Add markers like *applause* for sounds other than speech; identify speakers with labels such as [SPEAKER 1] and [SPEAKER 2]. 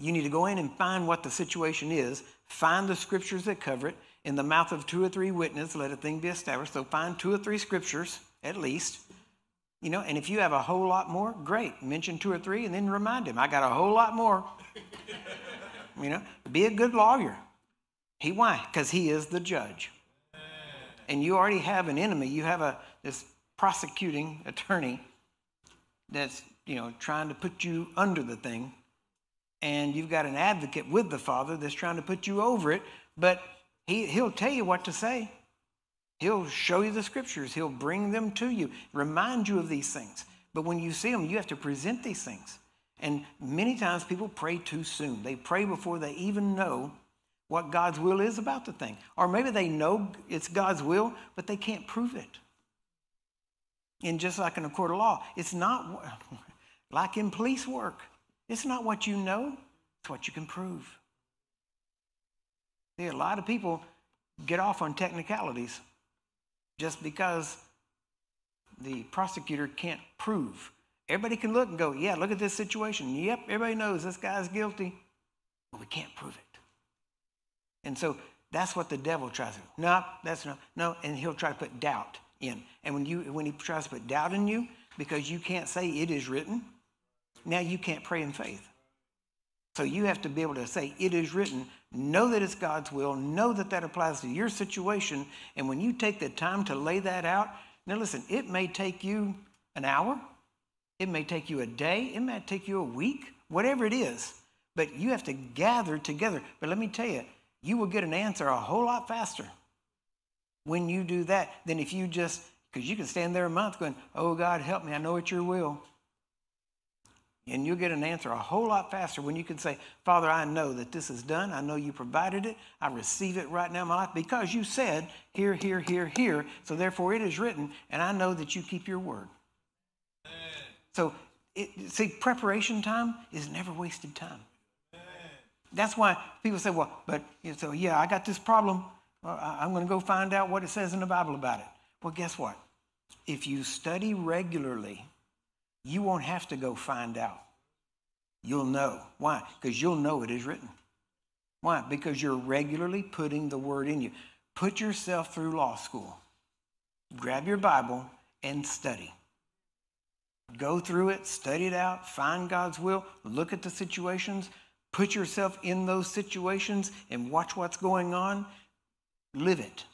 [SPEAKER 1] You need to go in and find what the situation is, find the scriptures that cover it. In the mouth of two or three witnesses, let a thing be established. So find two or three scriptures at least. You know, and if you have a whole lot more, great. Mention two or three and then remind him, I got a whole lot more. *laughs* you know, be a good lawyer. He why? Because he is the judge. And you already have an enemy. You have a this prosecuting attorney that's, you know, trying to put you under the thing. And you've got an advocate with the Father that's trying to put you over it, but he, he'll tell you what to say. He'll show you the scriptures. He'll bring them to you, remind you of these things. But when you see them, you have to present these things. And many times people pray too soon. They pray before they even know what God's will is about the thing. Or maybe they know it's God's will, but they can't prove it. And just like in a court of law, it's not *laughs* like in police work. It's not what you know, it's what you can prove. See, a lot of people get off on technicalities just because the prosecutor can't prove. Everybody can look and go, yeah, look at this situation. Yep, everybody knows this guy's guilty, but we can't prove it. And so that's what the devil tries to do. No, that's no, no, and he'll try to put doubt in. And when you when he tries to put doubt in you, because you can't say it is written, now you can't pray in faith. So you have to be able to say, It is written, know that it's God's will, know that that applies to your situation. And when you take the time to lay that out, now listen, it may take you an hour, it may take you a day, it may take you a week, whatever it is. But you have to gather together. But let me tell you, you will get an answer a whole lot faster when you do that than if you just, because you can stand there a month going, Oh God, help me, I know it's your will. And you'll get an answer a whole lot faster when you can say, Father, I know that this is done. I know you provided it. I receive it right now in my life because you said, here, here, here, here. So therefore it is written, and I know that you keep your word. Amen. So, it, see, preparation time is never wasted time. Amen. That's why people say, well, but, you know, so yeah, I got this problem. Well, I'm going to go find out what it says in the Bible about it. Well, guess what? If you study regularly, you won't have to go find out. You'll know. Why? Because you'll know it is written. Why? Because you're regularly putting the word in you. Put yourself through law school. Grab your Bible and study. Go through it, study it out, find God's will, look at the situations, put yourself in those situations and watch what's going on. Live it.